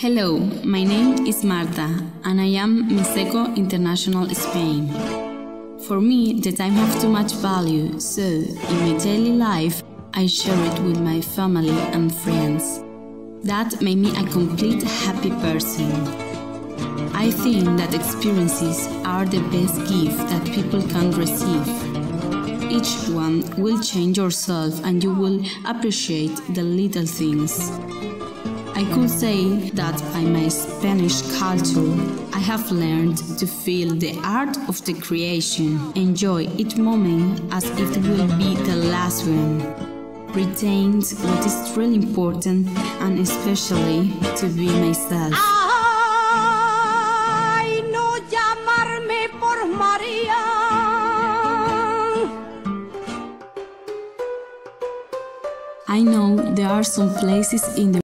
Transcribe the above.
Hello, my name is Marta and I am Miss Eco International Spain. For me, the time has too much value, so in my daily life, I share it with my family and friends. That made me a complete happy person. I think that experiences are the best gift that people can receive. Each one will change yourself and you will appreciate the little things. I could say that by my Spanish culture, I have learned to feel the art of the creation, enjoy each moment as if it will be the last one. Retain what is really important and especially to be myself. Ay, no llamarme por María. I know there are some places in the